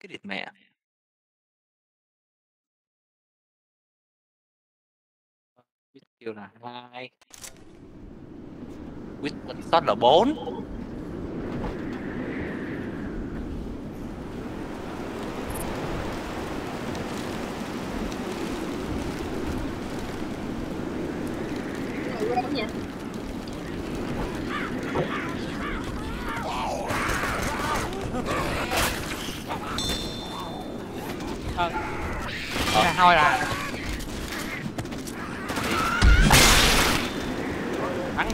Cái địt mẹ. Ờ, quýt kêu là 2. Quýt one sót là 4.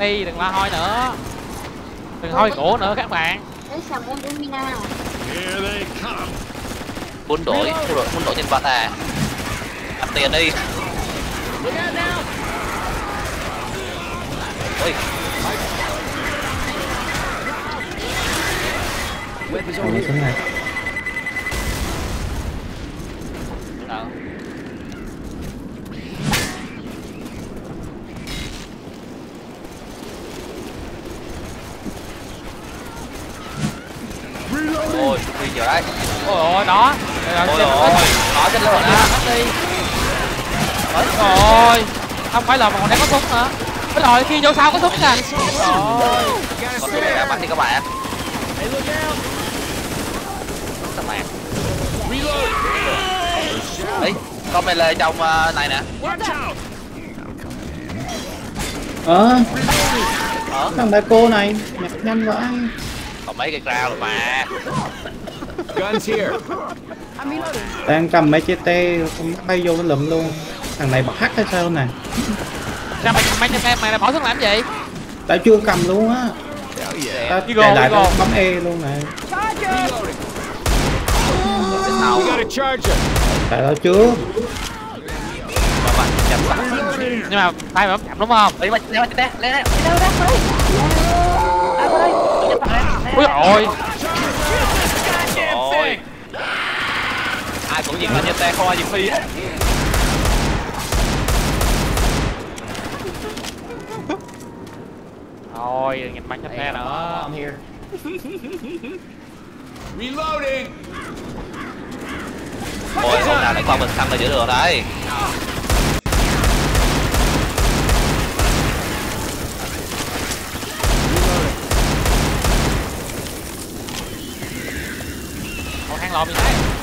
Đi đừng la hôi nữa. Đừng hôi cổ nữa các bạn. Muốn đổi, muốn đổi, nhân vật à? Đặt tiền đi. Ôi, nó xuống này đâu? Ôi, giờ đấy. ôi ôi đó Rồi, Ôi ôi, nó chết luôn á. đi rồi không phải là mà còn đang có súng nữa Ôi rồi khi vô sau có súng kìa rồi bắn đi các bạn. Tầm mẹ. Ấy, con mày lê trong ờ, này nè. Ờ Ờ, thằng đại cô này nhanh vãi còn mấy cây rau rồi mà. Guns here. Đang cầm mấy chiếc không bay vô nó lụm luôn. Thằng này bật hắc hay sao nè? Ra mày mày mày mày bỏ xuống làm gì? Tao chưa cầm luôn á. Tao chạy lại đi tao bấm E luôn này Sau, We got a charger. Tại tao chưa. Nhưng mà tay mà chậm đúng không? Ấy mà, leo trên đây, lên đây, leo leo đây. Ui ôi Ôi. Ai cũng nhìn không mặt cho xe nữa Reloading. Ôi, hôm nào lại qua mình xăng ở giữa đường đây. còn hang lộn gì đấy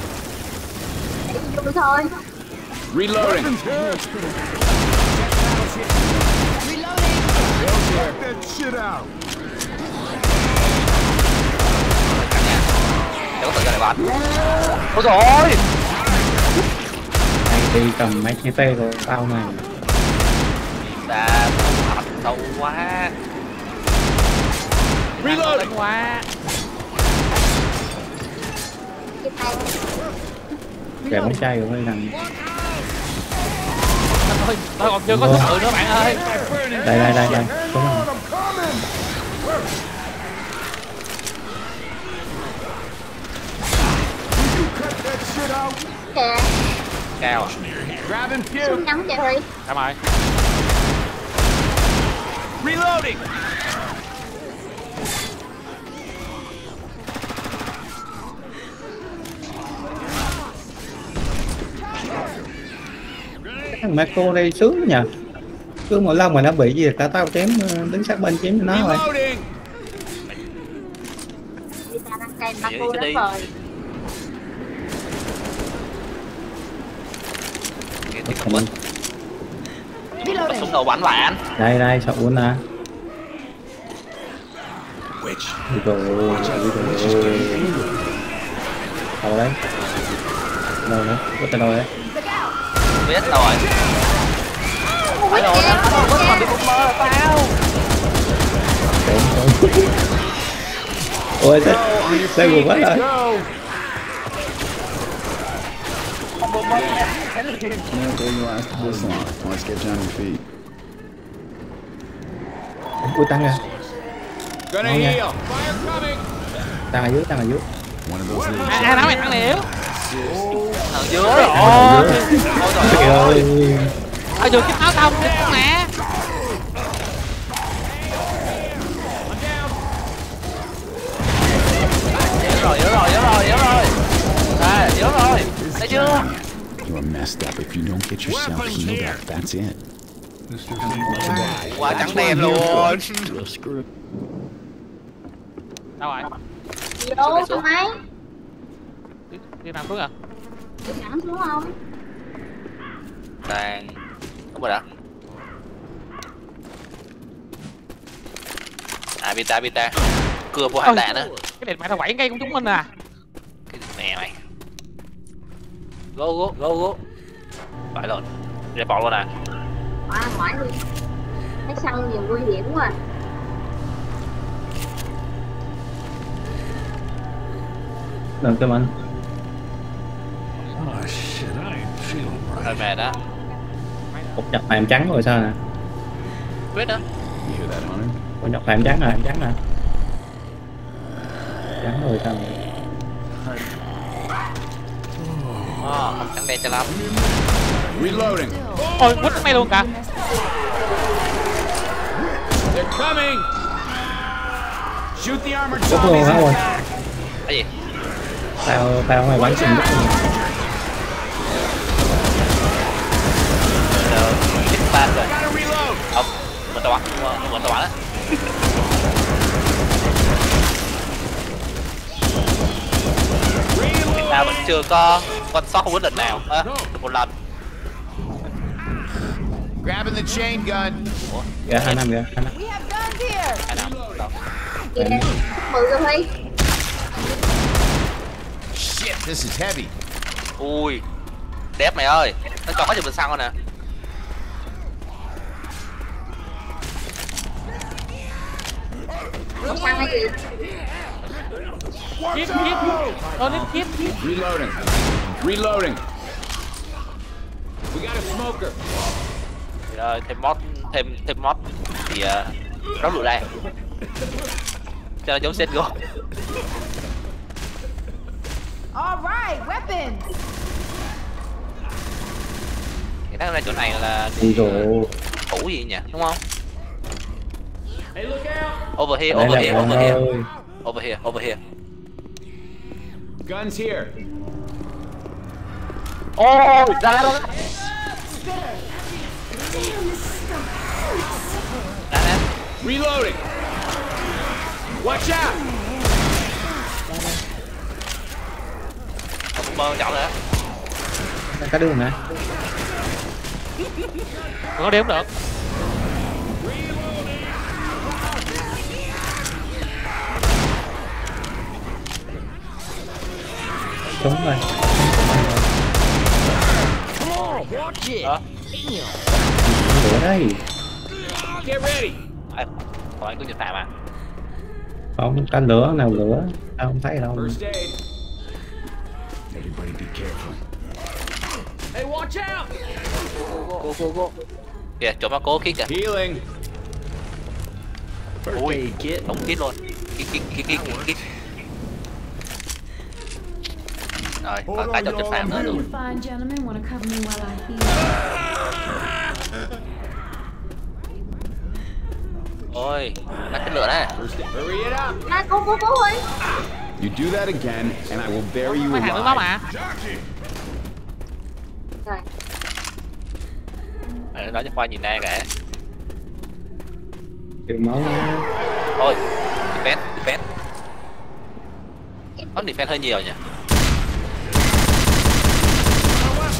Để vô thôi Reloading. Check that shit out. Để có tự ra lại bạn. Ôi dồi ôi. Này đi cầm mấy chiếc tê rồi tao này Đã thật sâu quá. Reloading. đánh quá Cái tay Kẻ bóng chai rồi mấy thằng thôi tôi còn chưa có sự nữa bạn ơi Đây đây đây đây Đúng rồi kìa Cao à. Pew. ngắn kìa Huy cảm ơi Reloading. Thằng Marco đây sướng nhờ cứ mỗi lần mà nó bị gì cả tao chém ờ, đứng sát bên chém cho nó rồi đi. rồi không mất. Có súng đầu bắn bạn. đây đây sọc quân nè trời ơi. Đâu đấy? Đâu đấy? Có tên đâu đấy? Biết rồi. Phải rồi, nó nó mất mà bị bụng mơ là tao. Ôi, sao, sao vừa quá rồi? Go. There you are. This line. Let's get on your feet. Ui, tăng heal. Fire coming. tăng ở dưới, tăng ở dưới. Ai ai nói mày thằng này Ở dưới. ôi Ôi trời ơi. ở vừa cái áo tông cái con nè Yếu rồi, yếu rồi, yếu rồi, yếu rồi. đây You're messed up. If you don't get yourself healed up, that's it. Quá trắng đen luôn đâu rồi vô máy đi, nào phước à? Đi thẳng xuống không? Đang. Đúng rồi đó. À Vita Vita Cưa vô hai đạn nữa cái đèn mày tao quẩy ngay của chúng mình à. Cái mẹ mày. Go go go go. Phải rồi. Ra bỏ luôn à. Qua ngoài đi. Thấy săn nhiều nguy hiểm quá. Đừng cơ anh Hơi mệt đó Cục chặt phàm trắng rồi sao nè? Quyết đó You hear that, Hunter? Cục chặt phàm trắng nè trắng nè Trắng rồi sao nè? Ờ, không trắng đen cho lắm. Reloading. ôi quýt mày luôn cả. They're coming. Shoot the armored zombies. rồi Cái gì? Tao tao mày bắn sừng cút luôn ba rồi. Không Mình tao bắn Mình tao bắn á. Nam vẫn chưa có con sót không quyết định nào á được một lần. Grabbing the chain gun. Kìa hai năm kìa hai năm. Hai năm rồi Huy. Shit, this is heavy. ui đẹp mày ơi. Nó cho có gì bên sau nè không săn hay gì Reloading. Reloading. We got a smoker. Thì ơi thêm mod thêm thêm mod thì uh, róc lựu đạn cho nó giống set go All right, weapons. cái thằng này chỗ này là dồi thủ gì nhỉ đúng không. Over here over here over here. over here over here. Guns here. ra ra ra Reloading. Watch out. không mơ chọn nữa. Cái đường nè có đếm được Đúng rồi đó Lửa đây Get ready. ai còn anh cứ nhìn phạm à Không canh lửa nào lửa Tao không thấy đâu. Everybody be careful. Hey, watch out. go go go kìa chỗ mà cố kia kìa Healing. ui đúng kít luôn kít kít kít kít kít kít rồi còn cái chỗ trên phạm nữa luôn. Ôi đặt cái lửa này. À cô cô cô Huy You do that again, and I will bury you mấy hàng nước đó alive. mà rồi. Ở đó cho khoa nhìn nè kìa. Chịu máu nha. Thôi, defense, defense. Có defense hơi nhiều nhỉ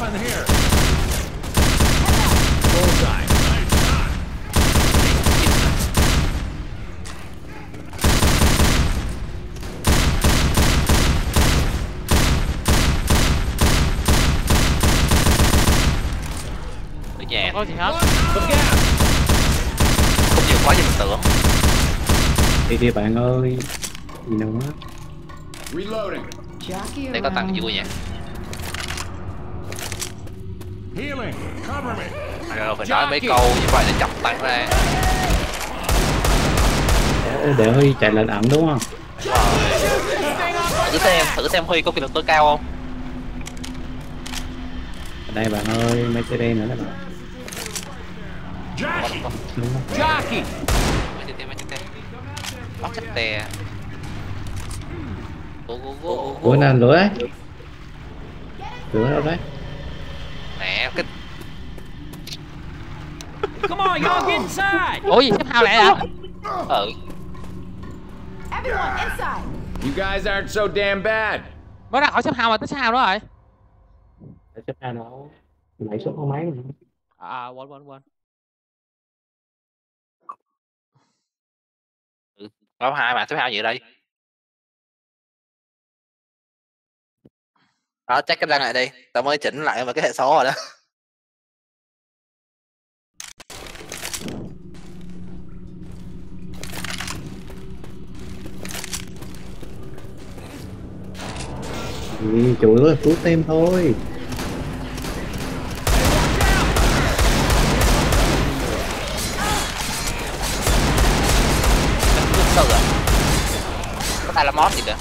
weapon here. Bullseye. Nice shot. Ở nhà không có gì hết không nhiều quá như mình tưởng Đi đi bạn ơi Gì nữa Reloading. Đây có tăng vui nha rồi phải nói mấy câu như vậy để chọc tăng ra. Để, để Huy chạy lên ẩn đúng không? Thử xem, thử xem Huy có kỹ lực tối cao không? Ở đây bạn ơi Mercedes nữa các bạn. Mấy mấy chết tê Bắt chết tè. Go go go go Ủa. Go nè lửa đấy Lửa đâu đấy cái Come on, y'all get inside. ủa gì xếp hao lại hả? Ừ Everyone inside. You guys aren't so damn bad. mới ra khỏi xếp hao mà tới xếp hao đó rồi xếp ra nó nảy số con máy mà. à quên quên quên. Có hai mà số hai gì đây? Đó chắc cái răng lại đi. Tao mới chỉnh lại vào cái hệ số rồi đó Ừ, chủ yếu là cứu tem thôi. Sâu rồi có tay là mod gì kìa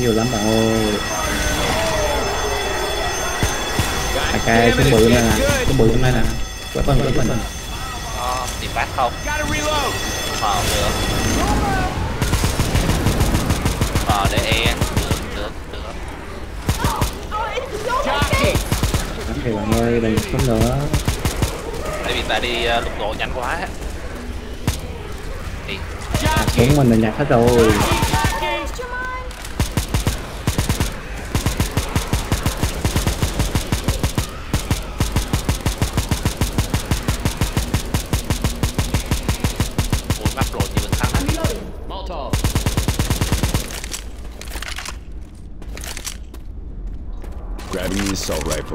nhiều lắm bạn ơi. AK it, bự it's này nè, good. bự này nè. Weapon, weapon. có tìm phát không reload. ờ được ờ để e được được được. Lắm thì bạn ơi, đừng súng nữa. tại vì ta đi uh, lục độ nhanh quá đi Súng mình là nhặt hết rồi.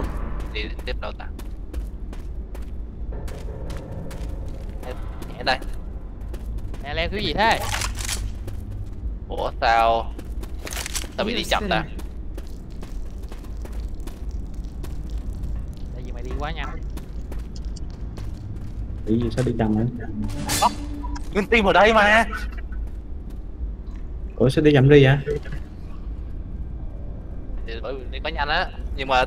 Rifle. đi tiếp đâu ta Ê, nhẹ đây. Nè leo cái gì thế? Ủa sao tao bị đi chậm ta. tại vì mày đi quá nhanh. Bị gì sao đi chậm hả? nguyên tim ở đây mà. Ủa sao đi chậm đi vậy? thì bởi vì đi quá nhanh á. Nhưng mà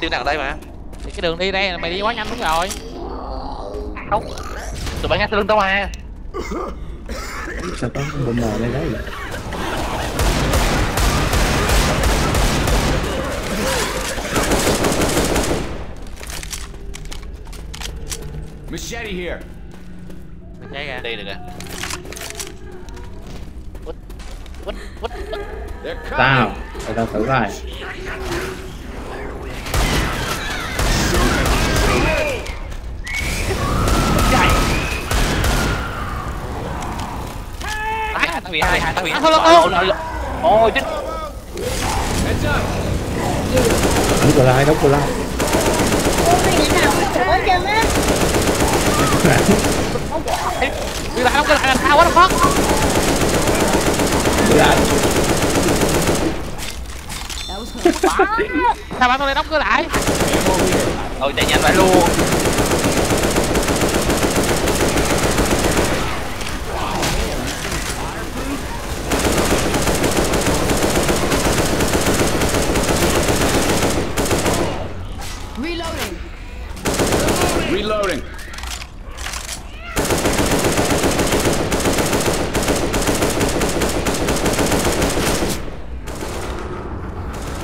tim nằm ở đây mà? Thì cái đường đi đây là mày đi quá nhanh đúng rồi. Không. Tụi bay ngay sau lưng tao mà. Sao có con bom mờ đây đấy? Machete here. kìa. Đi được kìa Tao, để tao thử rồi. Hai, hai, tao bị hai, hai, tao bị thôi, thôi. Ôi, chết. Đóng cửa lại, đóng cửa lại. Cái á. đi lại cái làm sao quá nó khó Cửa lại. sao bạn tôi lại đóng cửa lại Thôi chạy nhanh lại luôn Reloading. Reloading.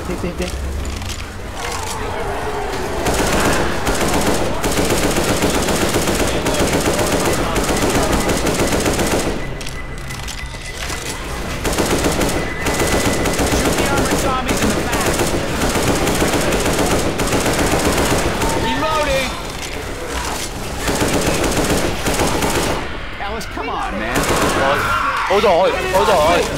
Tiếp, tiếp, tiếp. Shoot the armored zombies in the back. Reloading. Alice, come on, man. Rồi Ôi rồi Ôi rồi.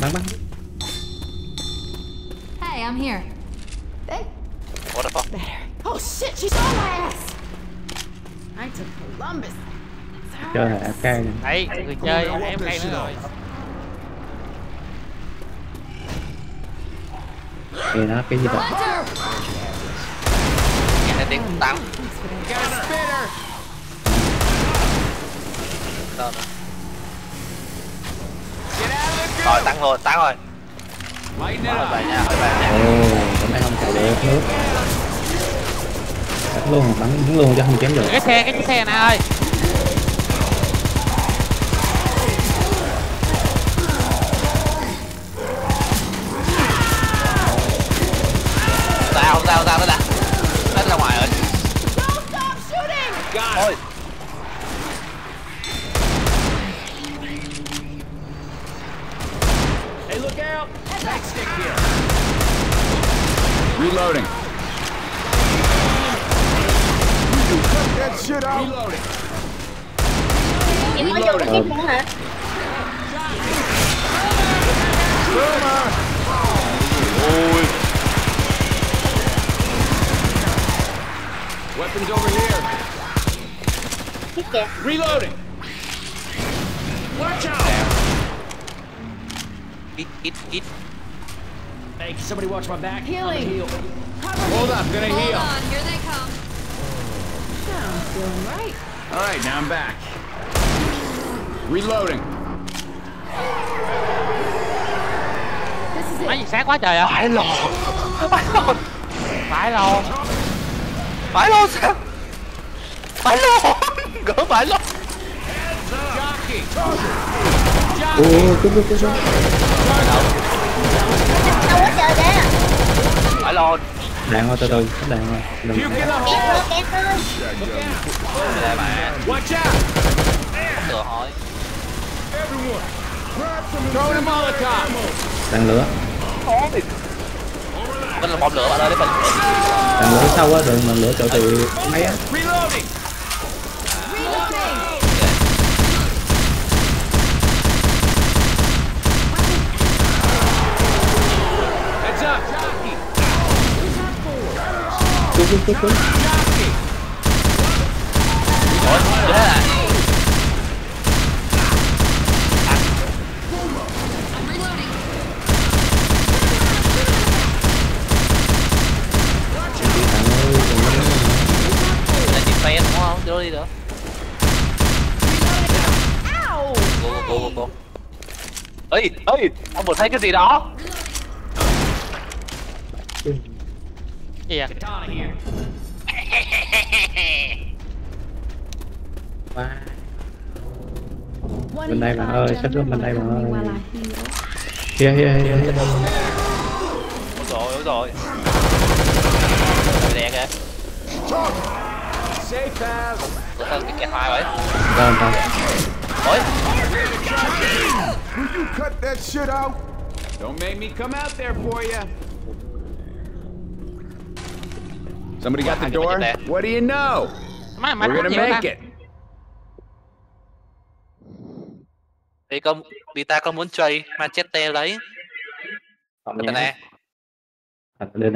Bắn bắn. Hey, I'm here. what the fuck? Oh shit, she saw my ass. I took Columbus. chơi là cay nè đấy người chơi em cay nữa rồi. Thì nó cái gì đó nghe thấy tiếng tăng Got a spitter. Đâu nữa? Get out of the rồi tăng rồi tăng rồi. Rồi về nha rồi về nha. Hôm nay không chạy được. Nước bắn luôn bắn luôn chứ không chém được. Cái xe cái chiếc xe này ơi doing right. All right, now I'm back. Reloading. This is nói it. gì sát quá trời ạ phải lồn phải lồn phải luôn phải lồn sao phải lồn gỡ phải lồn ồ cúp cúp cúp cúp Đâu có chờ kìa. phải lồn đạn thôi từ từ có đạn rồi đừng đạn lửa. Mình là bom lửa bạn ơi để mình đạn lửa sau á đừng mà lửa chỗ từ máy á Reloading. Heads up. Jockey. cúp cúp cúp cúp Jockey. ủa thế là I'm reloading. đạn ơi đừng có đánh là à? fan đúng không đưa đi nữa Ow! cô cô cô ê ê, ông vừa thấy cái gì đó Katana here. One bên đây bạn ơi sắp lên bên đây bạn ơi. Kia kia kia rồi rồi. Đèn kìa kẹt hai vậy rồi rồi ôi. Will you cut that shit out? Don't make me come out there for you. Somebody got the door? What do you know? We're không gonna make it. đi con đi ta có muốn chơi machete lấy Còn cái nhé này thật lên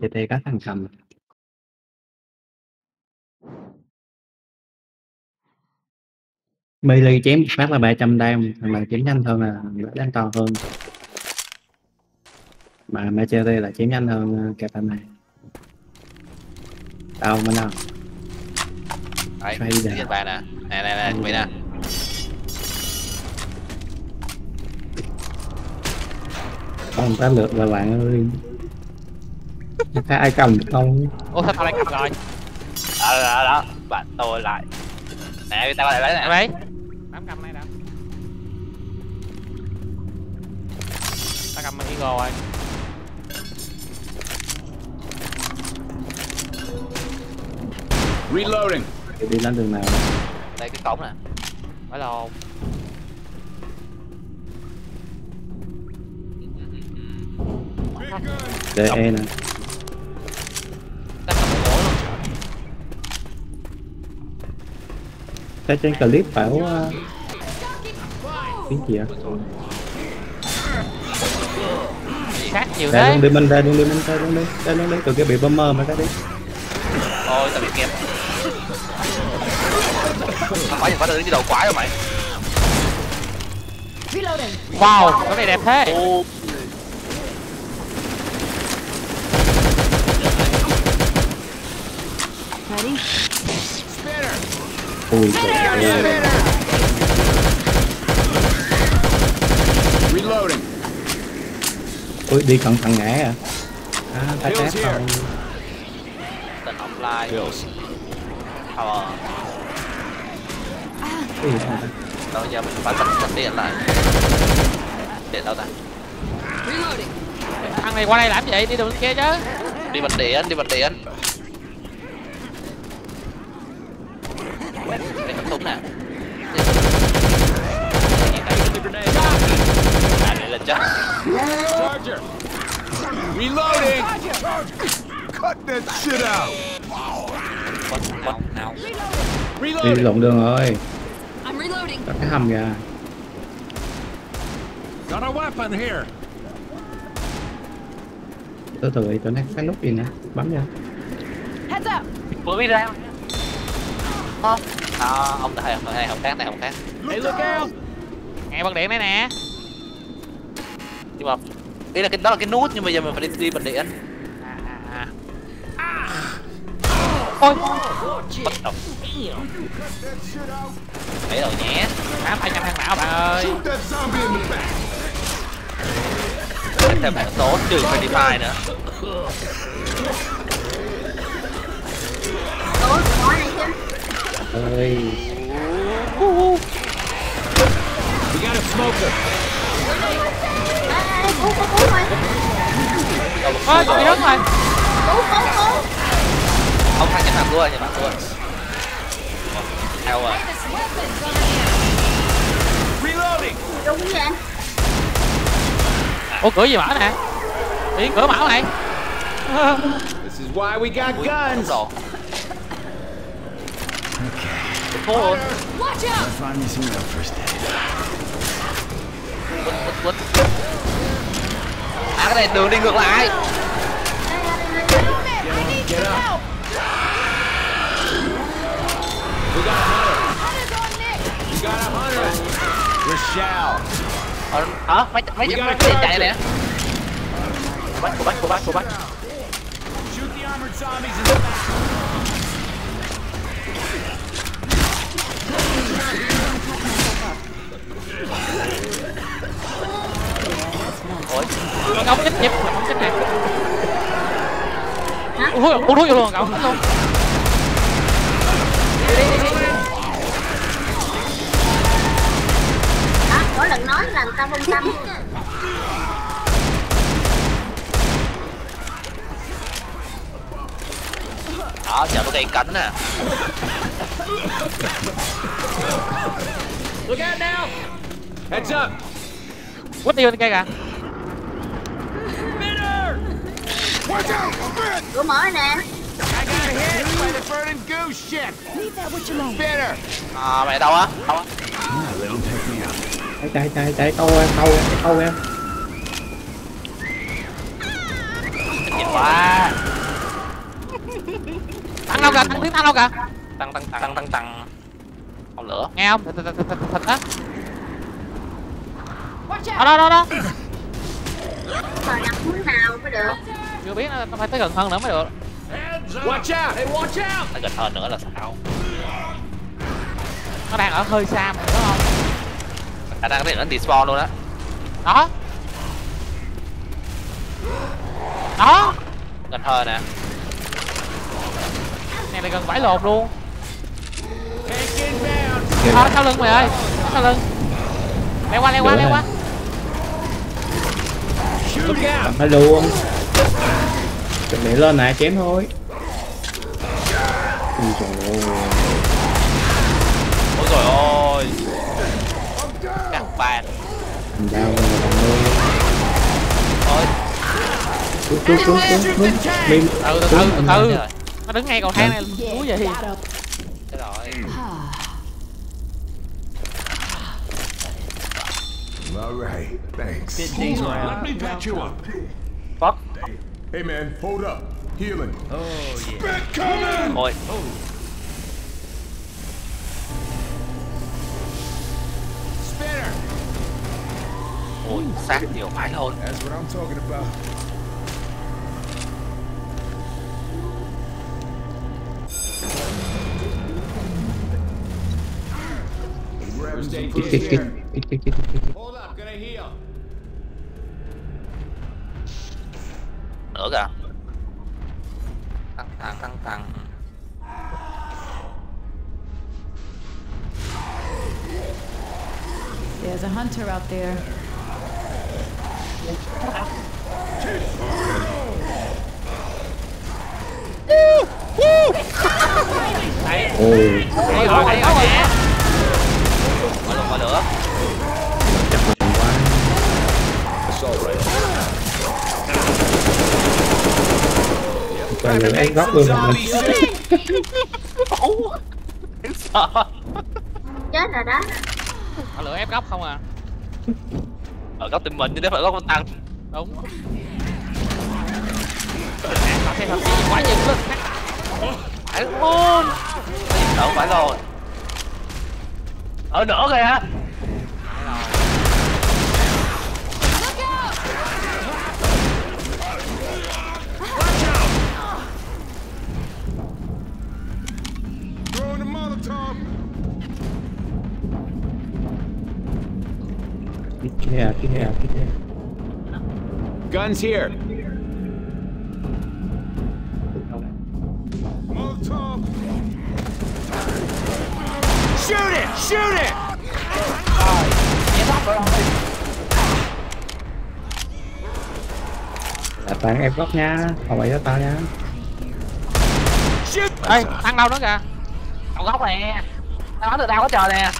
chạy tê các thằng cầm. Melee chém một phát là 300 đam. Thằng nào chém nhanh hơn là đánh to hơn. Mà Machete là chém nhanh hơn cái này đâu mà nào. Đấy đà. Nhật Bản nè nè nè nè vậy nè không ta lượt là bạn ơi thấy ai cầm được không? Ô sao tao lại cầm rồi? Đó đó đó bạn tôi lại. Nè tao lại lấy nè. Đấy đám cầm này đã. Tao cầm mình Eagle rồi Reloading. Thì đi lên đường nào? Đây cái cổng nè. Phải lồn để e nè. Không thấy trên clip bảo uh, cái gì ạ? Cái sát nhiều ra thế. đi mình ra luôn đi mình ra luôn đi. Ra luôn đi. Từ cái bị bomber mà ra đi. Ôi tao bị kẹp Phải phải đi đầu quái rồi mày Reloading. wow cái này đẹp thế Ô Ready? ui trời ơi Reloading. ui đi cẩn thận ngã à à tép here. không Tình offline Pills. Ta Đâu giờ mình phải tắt tắt điện lại Điện đâu ta thằng này qua đây làm gì đi đường kia chứ Đi bật điện, đi bật điện Đây có súng nè đây là chắc Charger. Reloading. Cut that shit out. Đi Reloading. lộn đường rồi. Có cái hầm kìa. Got a weapon here. từ từ đi tụi nó cái nút gì nè? Bấm vô. Heads up. Vừa biết ra Không? À, ông này, ông này, ông khác, này, ông khác. Hey, look out. nghe bật điện đây nè. Nhưng mà Ý là cái đó là cái nút nhưng mà giờ mình phải đi, đi bật điện ôi Bắt đầu Thấy rồi nhé tám nhầm thằng não bạn ơi. Back. Thêm bản số trừ Fire nữa. Ơi We got a smoker. ôi bị rớt rồi cứu cứu cứu Ông thằng nhắm mặt luôn, nhắm mặt luôn. Theo rồi Reloading. đúng vậy ủa cửa gì mở nè? Đi cửa mở này. This is why we got guns. rồi. Thôi Watch out. Find me some real first aid. quýt quýt quýt. À cái này đường đi ngược lại. Get up. We got a hunter. You got a hunter. Rochelle. Ờ, hả? Mấy mấy We got mấy a chạy charger. nè Cô bắt, cô bắt, cô bắt, cô bắt Shoot the armored zombies in the back. Ôi, cậu chết nhịp không chết nè ui uống thuốc vô luôn cậu luôn làm tao không tâm đó, giờ nó gây cánh nè Look out now. Heads up. đi bên kia kìa cửa mở nè I got hit by the burning goose shit. Leave that with your own. Bitter. À, mày đâu á? Đâu á? Yeah, let him take me out. Chạy chạy chạy câu em câu em câu em. Nhìn quá. Tăng đâu kìa tăng tiếng tăng đâu kìa. Tăng, tăng, tăng, tăng, tăng. Không lửa. Nghe không? Đó đó đó rồi đặt hướng nào mới được chưa biết nó phải tới gần hơn nữa mới được. Watch out. Hey, watch out. Nó gần hơn nữa là sao? nó đang ở hơi xa mà đúng không Khả năng có thể nó despawn luôn á. Đó. Đó. Gần hơn nè. Này là gần vải lột luôn. Thôi sau lưng mày ơi. Sau lưng. Leo qua leo qua leo qua. Cầm phải luôn chuẩn bị lên nè chém thôi. Ui trời ơi. Ôi trời ơi Mình đau rồi bạn ơi Ôi xuống xuống xuống xuống Mình từ từ từ từ nó đứng ngay cầu thang này cúi vậy thì Thế rồi All right, thanks. Bit things around. Let me patch you up. fuck Hey man, hold up. Healing. Oh, Spit coming! Ôi Spinner! Ôi sát nhiều phải luôn That's what I'm talking about. Grab some Kít push kít kít here. kít kít kít kít Hold up, gonna heal. Nữa kìa Tăng tăng tăng tăng There's a hunter out there ôi Thấy rồi, thấy rồi. Mở lửa mở lửa chặt một quá Coi người ấy góc luôn rồi Sợ chết rồi đó Mà lửa ép góc không à. Ở góc tìm mình chứ nếu phải góc con tăng. Đúng. Quá nhiều lực. Phải luôn. Đỡ phải rồi. Ở nữa kìa kít kít kít kít kít Guns here. Shoot it! Shoot it! là tặng em góc nha không phải cho tao nha Shoot! Ê, ăn đâu nữa kìa. Ở góc nè Tao nói từ tao có chờ nè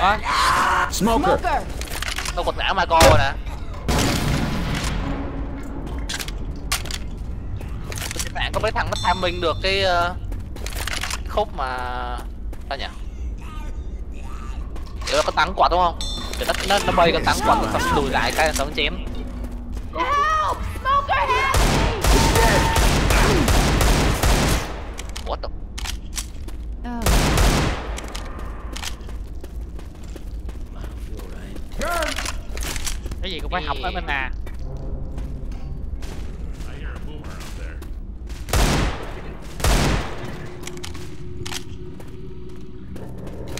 Rồi, Smoker. Tôi quật ngã ma rồi nè. Các bạn có mấy thằng nó tham minh được ờ, cái khúc mà sao nhỉ? Kiểu nó có tăng quạt đúng không? Thì nó, nó, nó bay có tăng quạt xong nó lùi lại cái xong nó chém Help! Smoker help! What the... Oh cái gì cũng phải học ở bên à.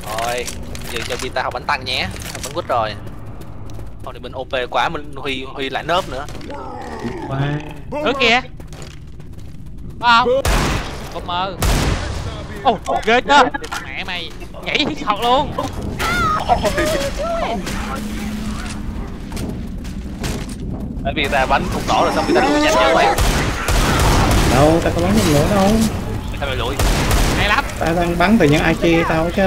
Rồi, giờ cho Vita học bánh tăng nhé Học bánh quýt rồi Còn thì mình OP quá mình Huy Huy lại nớp nữa Nữa kìa. Không? Không mơ. Ồ, ghê chưa? Mẹ mày nhảy thật luôn. Bởi vì ta bánh không đỏ rồi xong Vita lùi nhanh như vậy đâu tao có bắn gì nữa đâu Sao mày lùi Hay lắm. tao đang bắn từ những AK tao chứ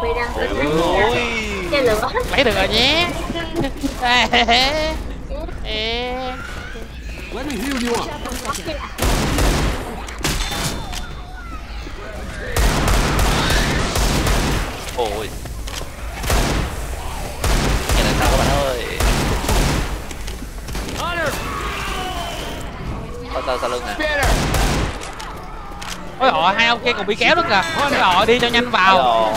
Huy đang tính cái lửa Lấy được rồi nhé. Ê, ê. Let me heal you up. Ôi Nhìn lại sao các bạn ơi Sao sao sau lưng nè Spinner! Ôi họ hai ông kia còn bị kéo nữa kìa. Ôi họ đi cho nhanh vào.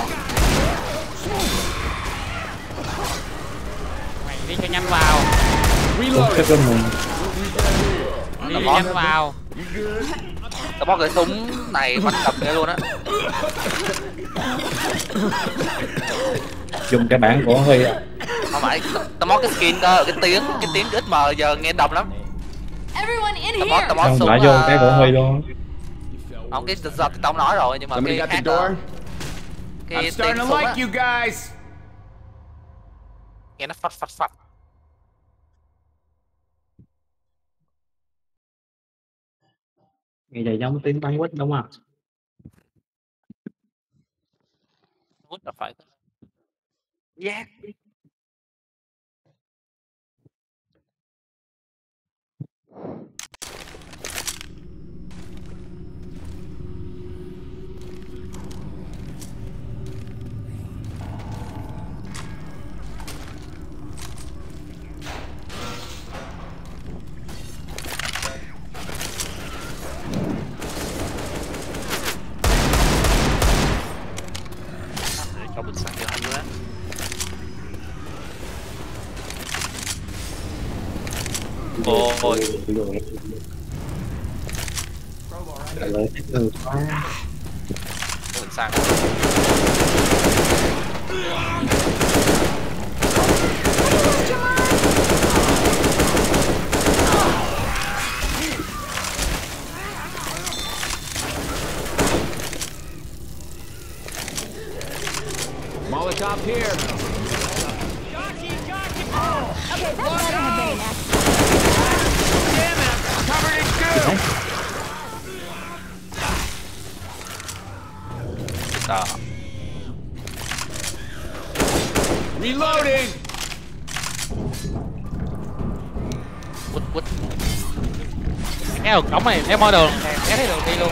Mày đi cho nhanh vào. Mình Đi cho nhanh vào. Tao bóp cái súng này bắn cầm kia luôn á dùng cái bản của Huy à. Không phải, tao móc cái skin cơ, cái tiếng, cái tiếng XM giờ nghe đồng lắm. Tao móc, tao móc xong lại vô cái của Huy uh, luôn. Không, cái giật thì tao nói rồi, nhưng mà Somebody cái khác uh, Cái I'm tiếng súng like á, you guys. nghe nó phắt phắt phắt. Nghe vậy giống tiếng bắn quýt đúng không Hút là phải Yeah rồi. Trả lời thích từ quá. Mình sang Molotov here. Okay, that better have been an accident. đó Reloading. quýt quýt cái đường cổng này theo môi đường né thấy đường đi luôn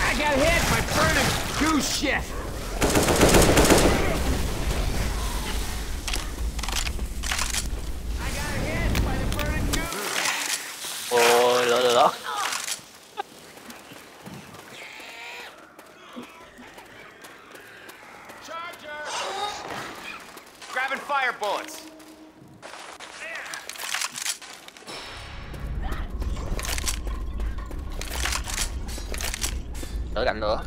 I got hit by burning goose shit. I got hit by the burning goose. ôi lỡ lỡ lỡ Charger. Grabbing fire bullets đỡ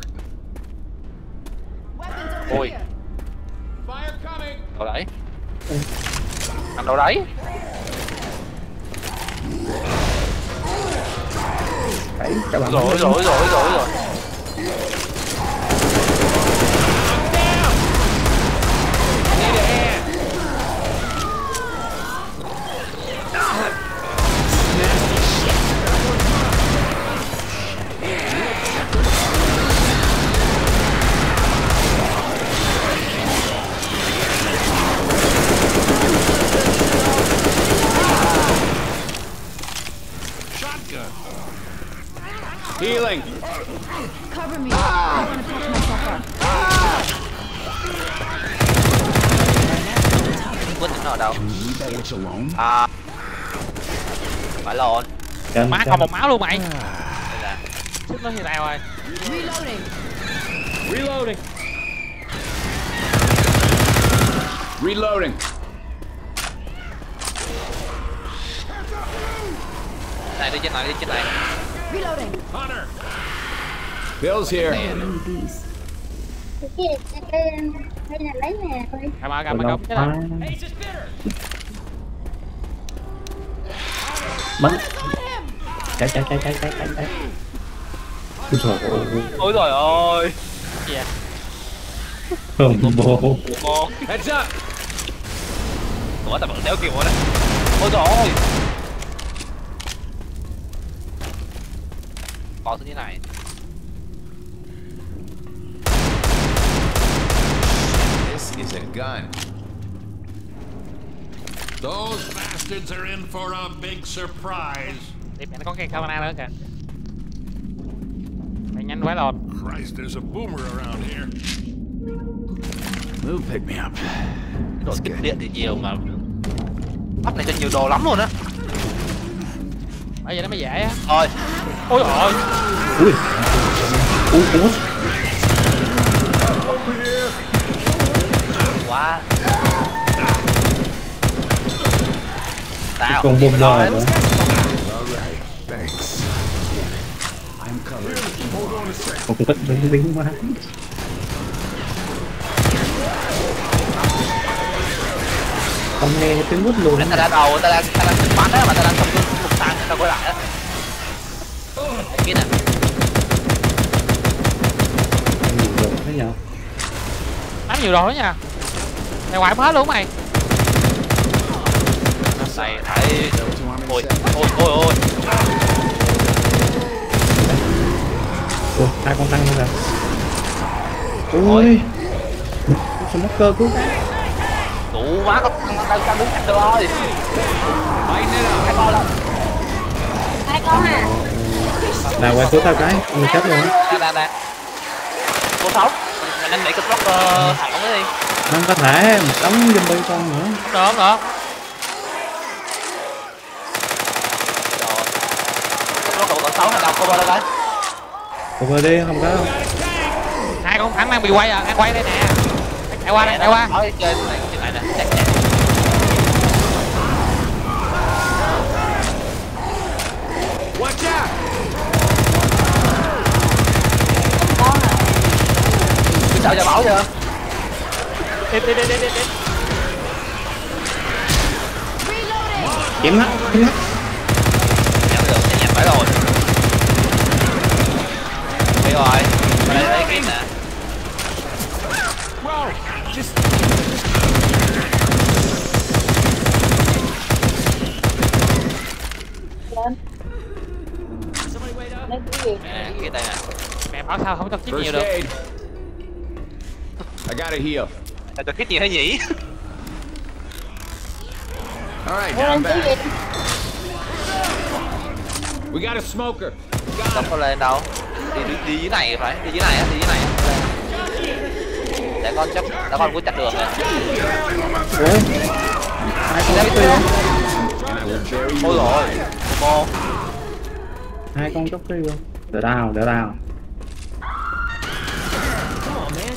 máu luôn mày là sức nó thì tao rồi Reloading. Reloading. Reloading. này đi trên này đi trên này Reloading. Hunter. Bill's here. Đây là lấy nè coi chứ phá. bắn chạy chạy chạy chạy chạy chạy chạy trời ơi trời ơi ủa đéo ôi trời ơi bỏ xuống như này This is a gun. Those bastards are in for a big surprise. Đi mẹ nó có cái camera nữa kìa. Mày nhanh quá rồi Christ, there's a boomer around here. Move, pick me up. đội kích điện thì nhiều mà. Bắt này cho nhiều đồ lắm luôn á. Bởi vậy nó mới dễ á. Thôi. Ôi trời ơi ui. Ui ui quá. Tao còn rồi đấy. nữa một cái bính bính quá không nghe tiếng quýt luôn. Tao đã đầu tao đang tao đang tính bắn á mà tao đang không một sang tao quay lại á. Biết nè nhiều rồi thấy nhở bắn nhiều đồ đó nha. Mày ngoại hết luôn mày. Này thấy you want me ôi ôi ôi ôi hai con tăng không được ui sao mất cơ cứu. Đủ quá có tăng tăng tăng đứng được rồi. Hai con lắm hai con à? Nào quay số tao cái mình chết luôn nè nè nè cô sống mình đang để ờ, cái block uh, thẳng đi không có thể mình đóng bên con nữa. Được được. Nó còn sáu thằng đồng combo lên đấy cover đi không có hai con thẳng đang bị quay à đang quay đây nè. Chạy qua đây chạy qua. Nói trên này trên này nè chạy chạy. Watch out! sợ cho bảo chưa? Đi đi đi đi đi chém nó chém nó nhận được cái nhận phải rồi đi rồi qua đây lấy kiếm nè Whoa! Just Lấy cái gì? nè cái tay nè sao không cho chích nhiều được. I gotta heal. Tao cho khít nhiều hay nhỉ? All right, Ủa, now I'm back. We got a smoker. đâu có lên đâu? Đi đi, đi dưới này phải đi dưới này á đi dưới này. Để con chắc để con cũng chặt đường này. Ủa? Hai con chốc tiêu ôi rồi mô hai con chốc tiêu đỡ đau đỡ đau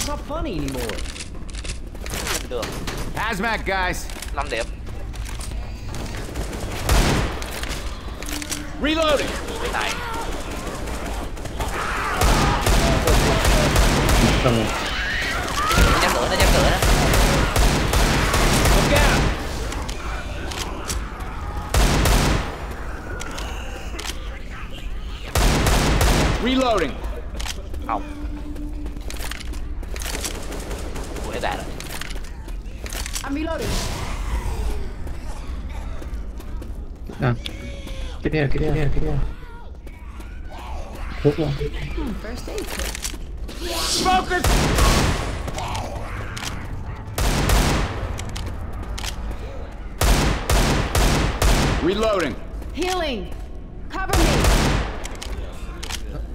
not funny anymore. đường Hazmat guys. 5 điểm Reloading. bên này xong nó nhắc nữa nó nhắc nữa đó Look out. Reloading. không à tiếp theo tiếp theo tiếp theo thuốc luôn Hmm, first aid kit. Smokers. Reloading. Healing. Cover me.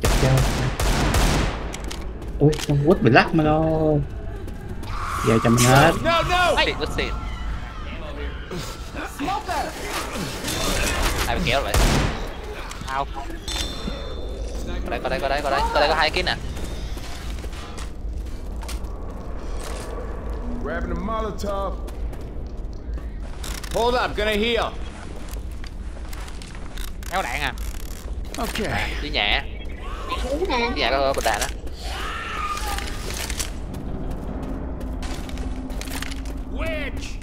chặt cho ui con quýt bị lắc mà đâu giờ chậm hết No, no. xịn rất xịn Smoker. Ai bị kéo vậy tao có đây có đây có đây có đây có đây có hai cái nè Grabbing a Molotov. Hold up, gonna heal. kéo đạn à nhà Đúng nè. dưới nhà có bật đạn á Witch!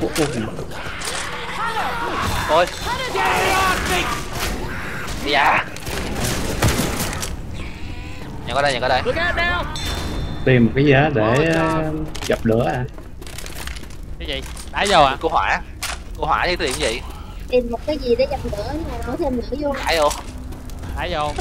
Ủa, ủa, ôi dạ nhận có đây. Tìm một cái gì đó để ờ, dập lửa à? Cái gì? Đá vô à? Cô hỏa. Cô hỏa chứ tìm cái gì? Tìm một cái gì để dập lửa mà đổ thêm lửa vô. ai vô đá vô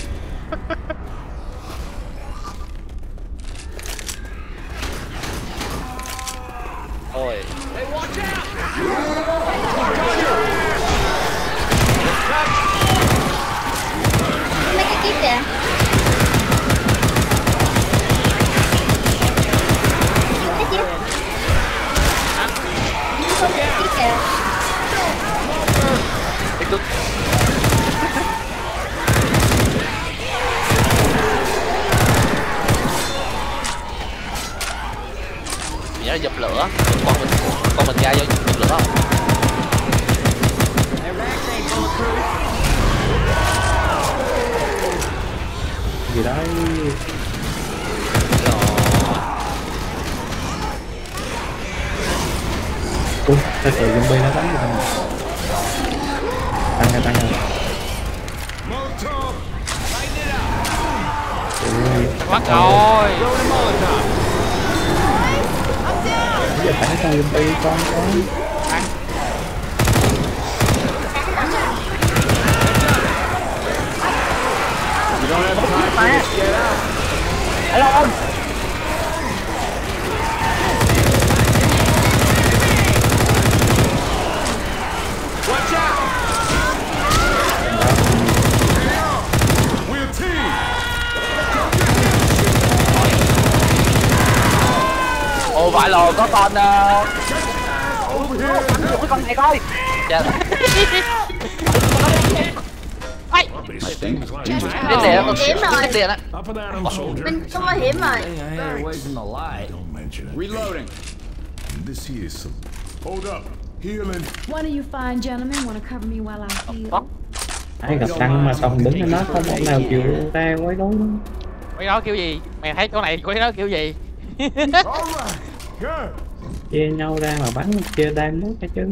ui thật sự zombie nó đánh rồi tăng ra tăng ra bắt rồi bây giờ phải con zombie con con mà. Alo ông. Ồ vãi lò có con uh... Ờ, Ủa, con này coi. Chết Is đến tiền con Kiếm rồi. đến tiền á. Mình có nguy hiểm rồi. Hey, hey, away from the light. Don't mention it. reloading. This here is some. Hold up. Healing. One of you fine gentlemen want to cover me while I heal? ai gặp thằng mà xong đứng ở nó không ông nào chịu ra quấy đối quay đó kiểu gì mày thấy chỗ này quay đó kiểu gì chia nhau ra mà bắn chia đam đốt cái chứ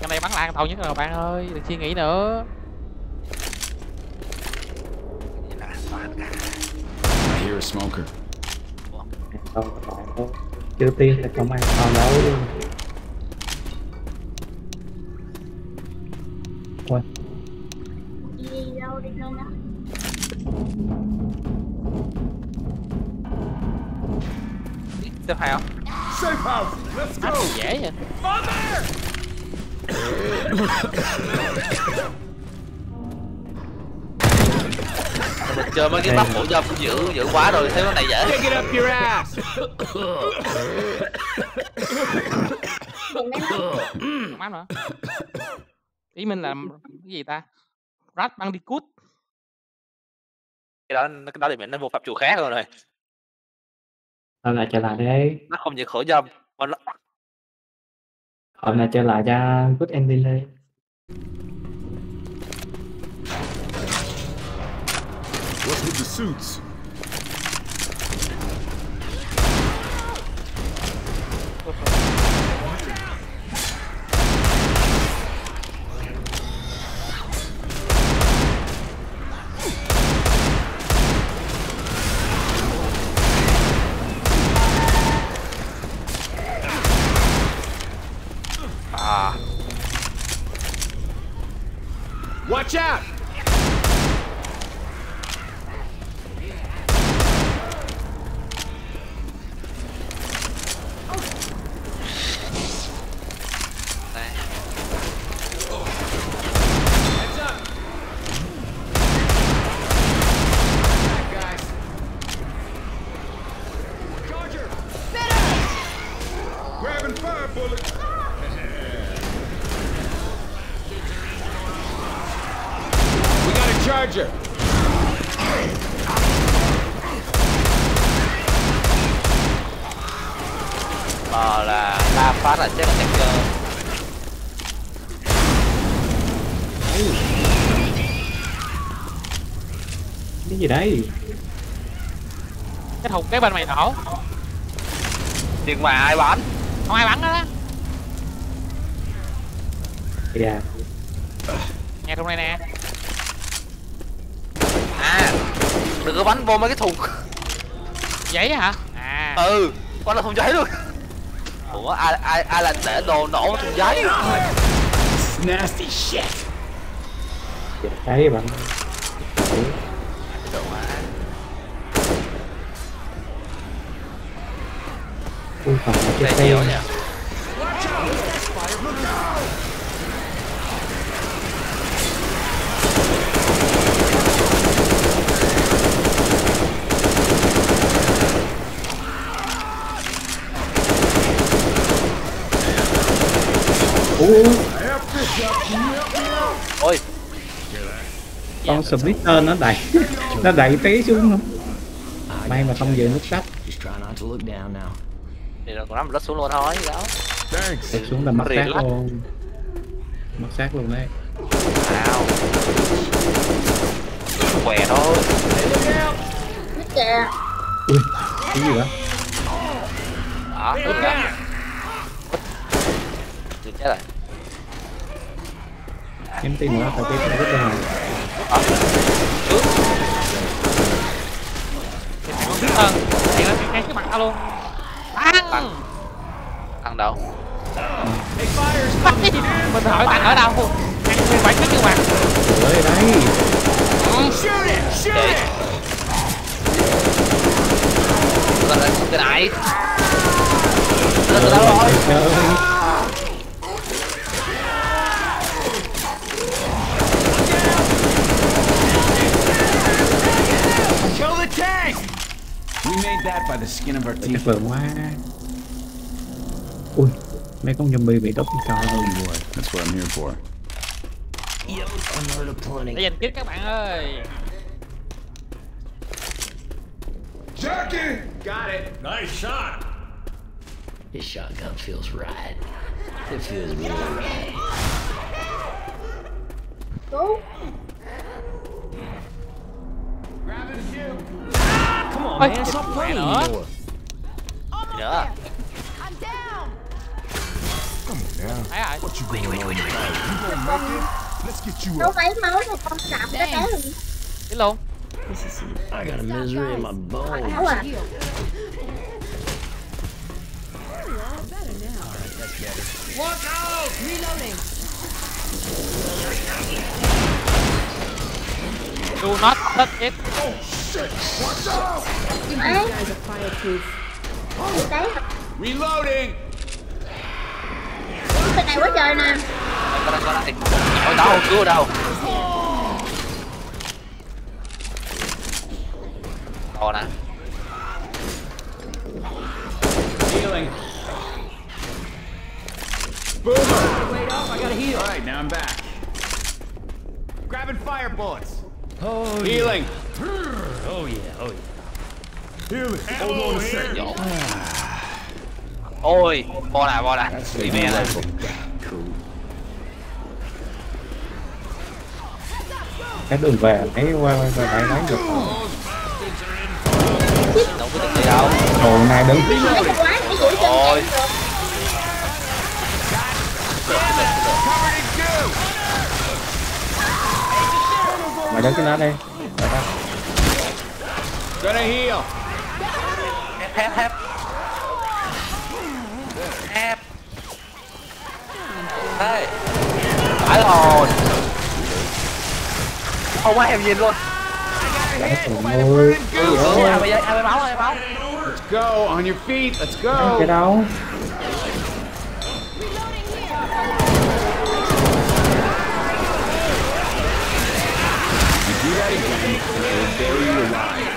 cái này bắn lan thầu nhất rồi bạn ơi đừng suy nghĩ nữa Hear a smoker. chưa tiên thì không ai còn đâu luôn Ôi, Đi đâu đi đâu Safe house. Let's go. dễ vậy mình chơi mấy cái map mũi dâm dữ dữ quá rồi thấy cái này dễ. Take it up your ass. Đừng đánh nó. không ám nữa. Ý mình là cái gì ta? Rat bandicoot. Cái đó cái đó thì mình nó vô phạm chủ khác rồi. Này hôm nay trở lại đây nó không những khổ dâm mà nó hôm nay trở lại cho good ending đây the suits? Got a charger. mà là la phát là chết là cơ. Cái gì đấy? Cái thùng cái bên mày nổ nhưng mà ai bắn không ai bắn đó đó. Dạ. Nghe thùng này nè. À. Đừng có bắn vô mấy cái thùng. Giấy hả? À. Ừ. Bắn là thùng giấy luôn. Ủa ai ai ai là để đồ nổ thùng giấy? Nasty shit. dạ thấy bạn còn một cái xe. ôi. Con splitter nó đẩy nó đẩy té xuống không may mà không về nút sắt thì rồi còn nắm rớt xuống luôn thôi đó Thanks. Xuống là mất xác luôn mất xác luôn đấy nào què thôi ui cái gì đó đó đúng Chưa chết rồi em tin nữa phải biết rất là đó trước hơn thì nó ngay trước mặt luôn Bắn. thằng đâu mình hỏi bạn ở đâu ăn nguyên bản trước trước mặt tới đây Shoot it. Shoot Chị. it. Lên lên cái này Lên từ đâu rồi We made that by the skin of our chắc teeth. vừa quá ui mấy con zombie bị đốt cao Oh boy, that's what I'm here for. Yep, I'm heard of plenty. để giành kit các bạn ơi Jackie! Got it. Nice shot. This shotgun feels right. It feels really right. Cứu. Come on, Ôi, man, stop mẹ playing. nữa. anymore. Gì nữa thấy rồi Đâu mấy máu mà con đạp cái té rồi. đi luôn I got a misery in my bones. Áo à. do not touch it Ấy, Guys are fireproof. bị té rồi. Reloading! Bên này quá trời nè. có đây có đây ôi đâu cứu ở đâu Ồ nè Healing. Boomer! Wait up, I gotta heal. Alright, now I'm back. Grabbing fire bullets. Oh, Healing. Oh yeah, oh yeah. Hold on a second. Ôi bo nè bo nè bị mẹ nè cái đường về thấy qua qua qua lại lấy được? Đâu có gì đâu. Đồ này đứng. Phải Ôi. mày đứng cái nó đi. Rồi đó. Gonna heal. hép hép hép hép Ê phải rồi không ai em nhìn luôn Để cùng nuôi ừ ừ ai bây giờ ai báo ai báo Let's go. On your feet. Let's go. cái đâu You do that again, and we'll bury you alive.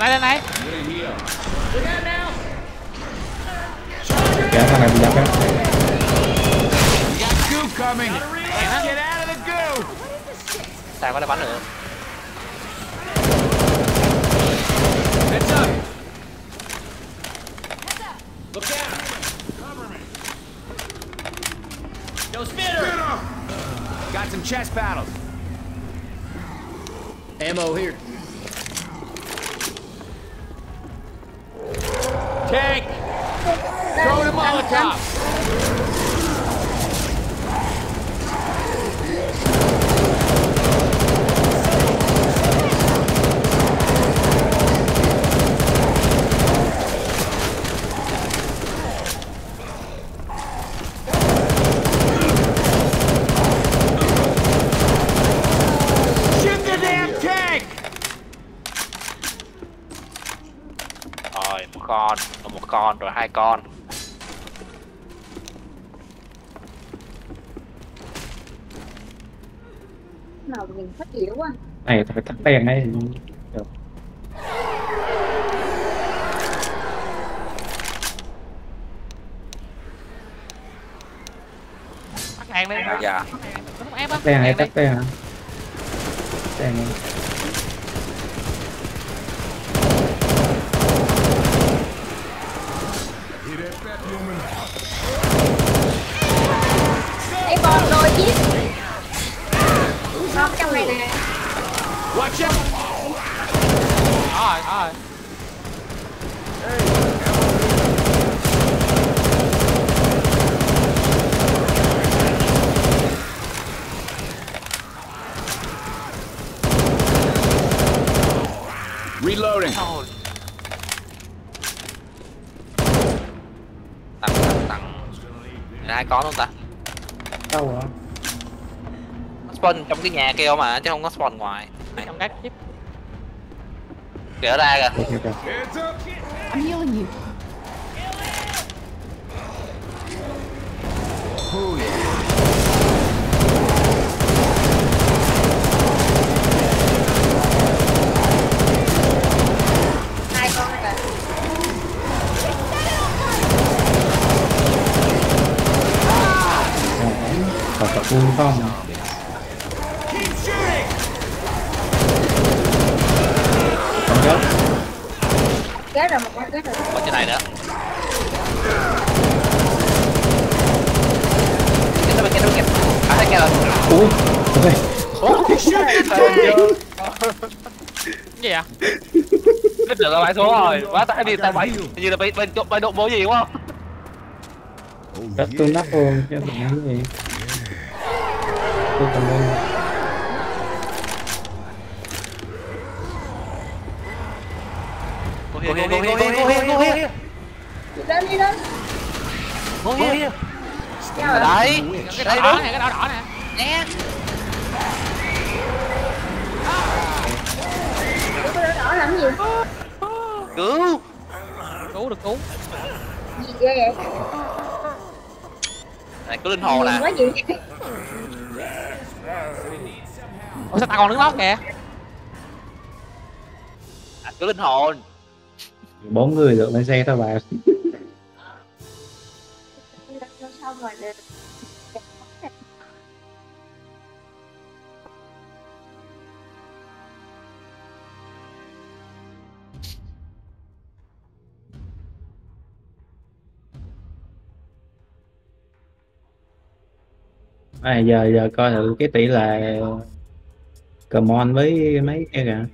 Đây đây này Gonna heal. kìa thằng này bị giật á We got goo coming. Let's some chest battles. Ammo here. Tank. Throw the Molotov. Này phải tắt đèn đây. Được. Bắt đèn đi. Dạ. Không tắt đèn. Hay Đèn tắt đi. đèn hả đèn Đây con rồi chiếc. Con trong này nè. Watch out! Đó rồi Reloading. Thôi. tặng tặng tặng hai con không ta đâu hả spawn trong cái nhà kia mà chứ không có spawn ngoài trong các kiếp kéo ra kìa I'm healing you hai con này là Thật thật luôn không? Kết rồi một con kết rồi. còn trên này nữa. Cái nó cái nó kìa. À thấy kìa. Rồi Ui. Ok cái gì vậy? Cái được là bãi số rồi. Quá tại vì tại bãi. Hình như là bên bên chỗ bên độ bố gì đúng không? Rất tôi nắp luôn chứ nói gì Tôi cảm ơn Go here, go here, go here, go here, go here. Đi lên đi lên. Go here. Đấy, cái đỏ đỏ này cái đỏ đỏ nè Nè. Cái đỏ làm gì? Cứu. cứu được cứu Gì ghê vậy? Này có linh hồn nè. quá gì? ủa sao tao còn đứng đó kìa À, có linh hồn. Bốn người được lên xe thôi bà. À, giờ giờ coi thử cái tỷ lệ ờ, Come on với mấy cái kìa.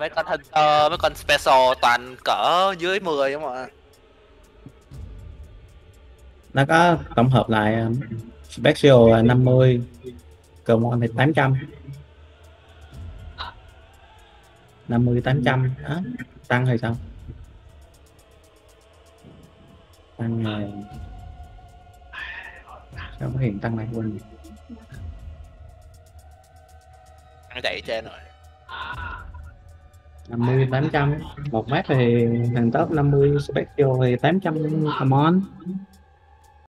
Mấy con hunter, mấy con special toàn cỡ dưới 10 đúng không ạ? nó có tổng hợp lại um, special là 50 Come on thì 800 50 800 đó tăng hay sao tăng rồi sao có hiện tăng này quên Nó chạy trên rồi. 50 800 một mét thì hàng top 50 special thì 800 common